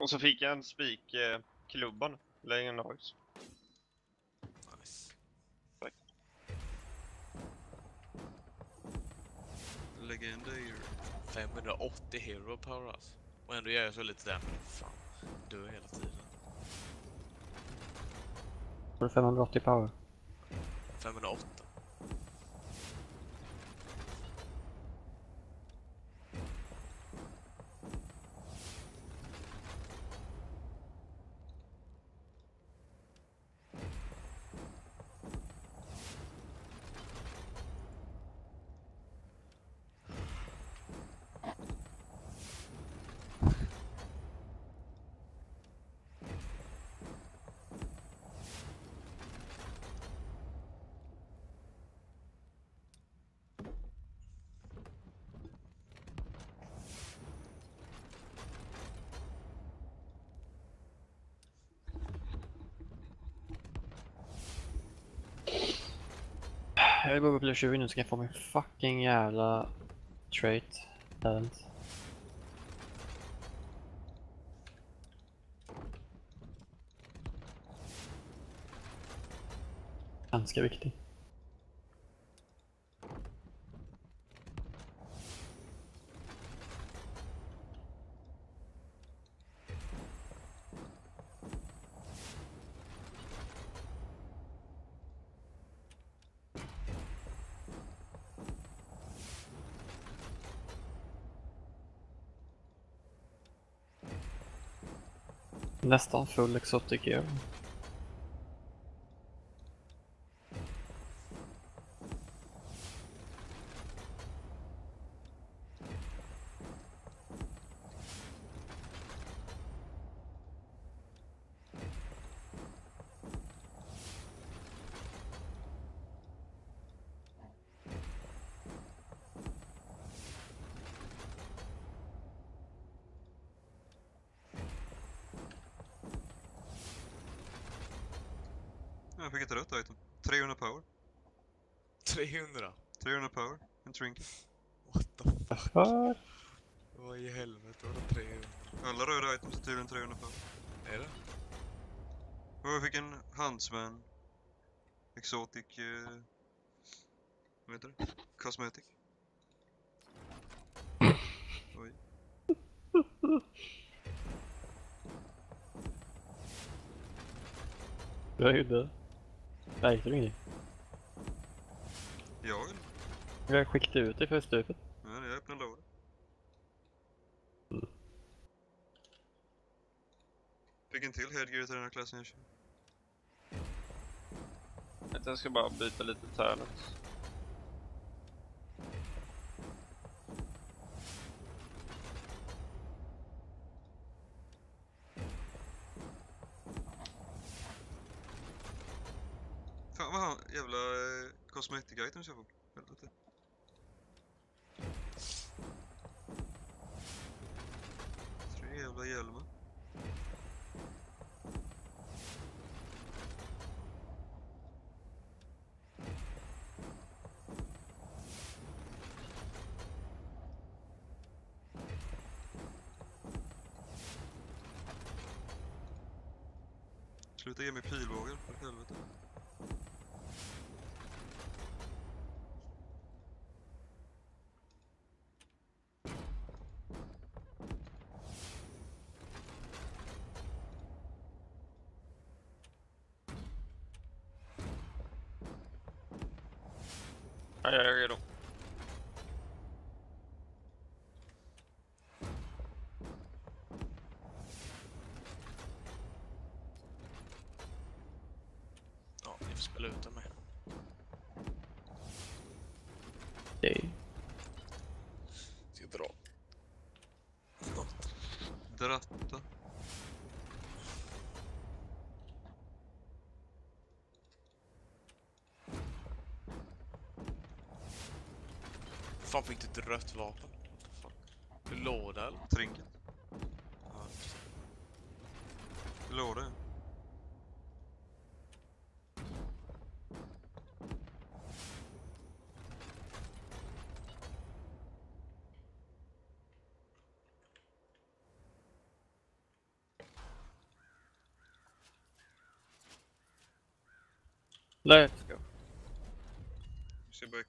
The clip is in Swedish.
Och så fick jag en spik eh, klubban legendariskt. Nice. Legendary. 580 hero power alltså. Och ändå gör jag så lite damage. Fan, dör hela tiden. Har du 580 power? Jag vill gå upp till 20 nu så kan jag få min fucking jävla trait. Talent. Ganska viktig. Nästan full exotic gear. Jag fick ett rött item. 300 power. 300? 300 power. En trinket. What the fuck? Vad? I helvete var det 300? Alla röda items är tydligen 300 power. Är det? Och jag fick en Huntsman. Exotic... Eh, vad heter det? Cosmetic. Oj. Jag gjorde... Märkte du ingenting? Jag eller? Jag skickade ut dig för stupet. Nej, jag öppnade lådan. Mm. Fick en till headgear till den här klassen jag kör. Jag ska bara byta lite talent. Fan vad han jävla eh, cosmetic items jag får. Helvete. Tre jävla hjälmar. Sluta ge mig pilbågar, för helvete. Ja, jag är redo. Ja, ni får spela utan mig. Okej. Ska jag dra? Dratta. fan fick du ett rött vapen? Låda eller? Trinket. Ja, Låda. Let's go. Vi ska börja.